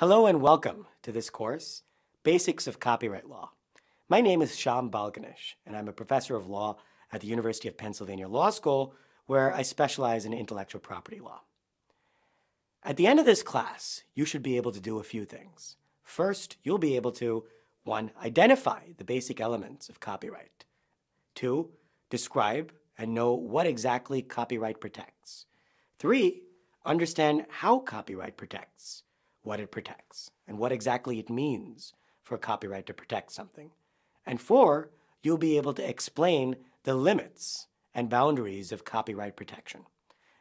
Hello and welcome to this course, Basics of Copyright Law. My name is Shyam Balganesh, and I'm a professor of law at the University of Pennsylvania Law School, where I specialize in intellectual property law. At the end of this class, you should be able to do a few things. First, you'll be able to 1. Identify the basic elements of copyright. 2. Describe and know what exactly copyright protects. 3. Understand how copyright protects, what it protects, and what exactly it means for copyright to protect something. And 4. You'll be able to explain the limits and boundaries of copyright protection.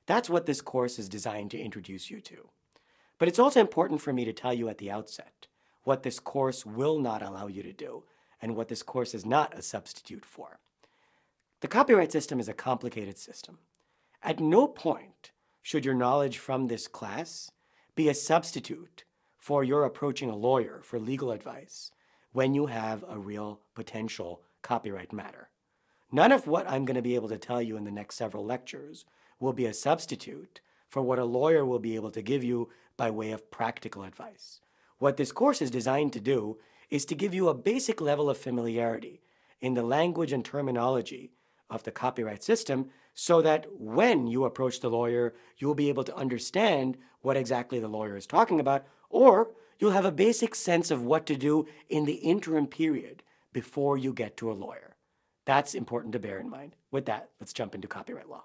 That's what this course is designed to introduce you to. But it's also important for me to tell you at the outset what this course will not allow you to do and what this course is not a substitute for. The copyright system is a complicated system. At no point should your knowledge from this class be a substitute for your approaching a lawyer for legal advice when you have a real potential copyright matter. None of what I'm going to be able to tell you in the next several lectures will be a substitute for what a lawyer will be able to give you by way of practical advice. What this course is designed to do is to give you a basic level of familiarity in the language and terminology of the copyright system so that when you approach the lawyer, you'll be able to understand what exactly the lawyer is talking about, or you'll have a basic sense of what to do in the interim period before you get to a lawyer. That's important to bear in mind. With that, let's jump into copyright law.